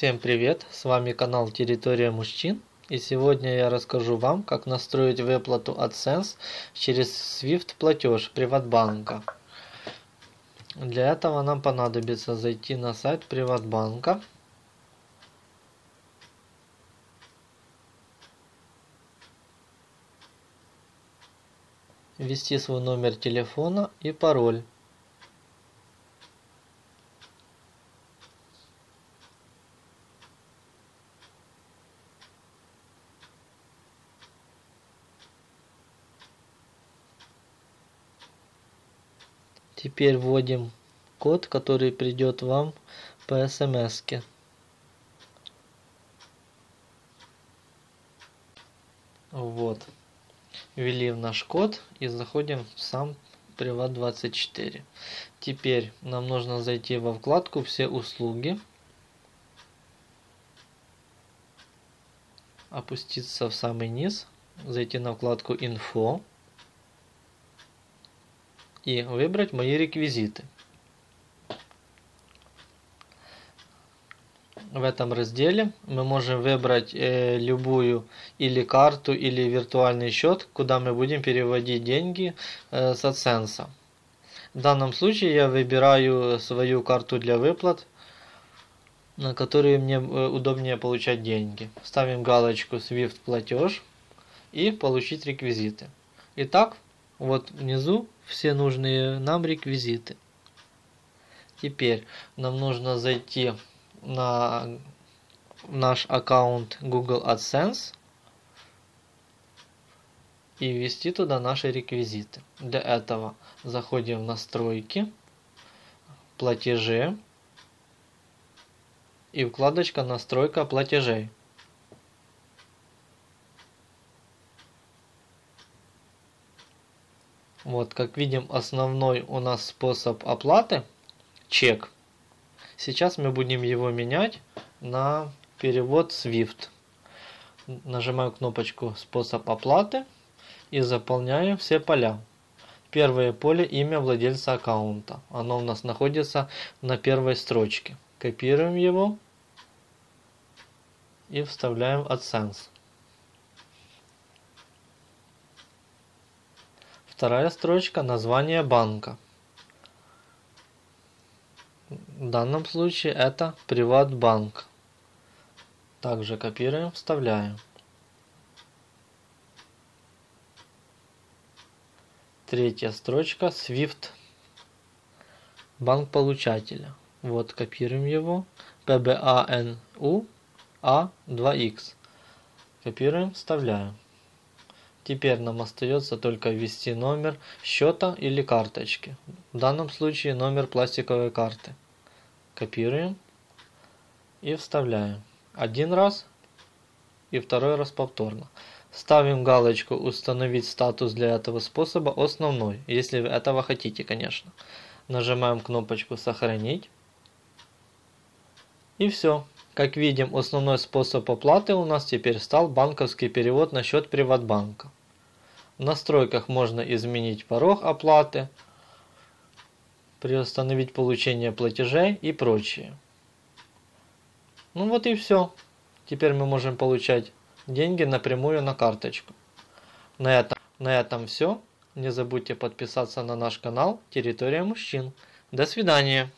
Всем привет! С вами канал Территория мужчин. И сегодня я расскажу вам, как настроить выплату AdSense через SWIFT платеж Приватбанка. Для этого нам понадобится зайти на сайт Приватбанка. Ввести свой номер телефона и пароль. Теперь вводим код, который придет вам по смс. -ке. Вот. Ввели в наш код и заходим в сам Приват24. Теперь нам нужно зайти во вкладку «Все услуги». Опуститься в самый низ. Зайти на вкладку «Инфо» и выбрать мои реквизиты. В этом разделе мы можем выбрать э, любую или карту, или виртуальный счет, куда мы будем переводить деньги э, с AdSense. В данном случае я выбираю свою карту для выплат, на которую мне э, удобнее получать деньги. Ставим галочку SWIFT платеж и получить реквизиты. Итак, вот внизу все нужные нам реквизиты. Теперь нам нужно зайти на наш аккаунт Google AdSense и ввести туда наши реквизиты. Для этого заходим в настройки, платежи и вкладочка настройка платежей. Вот, как видим, основной у нас способ оплаты чек. Сейчас мы будем его менять на перевод SWIFT. Нажимаю кнопочку «Способ оплаты» и заполняю все поля. Первое поле – имя владельца аккаунта. Оно у нас находится на первой строчке. Копируем его и вставляем AdSense. Вторая строчка – название банка. В данном случае это Приватбанк. Также копируем, вставляем. Третья строчка SWIFT. Банк получателя. Вот копируем его. PBANU A2X. Копируем, вставляем. Теперь нам остается только ввести номер счета или карточки. В данном случае номер пластиковой карты. Копируем и вставляем. Один раз и второй раз повторно. Ставим галочку «Установить статус для этого способа основной», если вы этого хотите, конечно. Нажимаем кнопочку «Сохранить». И все. Как видим, основной способ оплаты у нас теперь стал банковский перевод на счет Приватбанка. В настройках можно изменить порог оплаты, приостановить получение платежей и прочее. Ну вот и все. Теперь мы можем получать деньги напрямую на карточку. На этом, на этом все. Не забудьте подписаться на наш канал Территория мужчин. До свидания.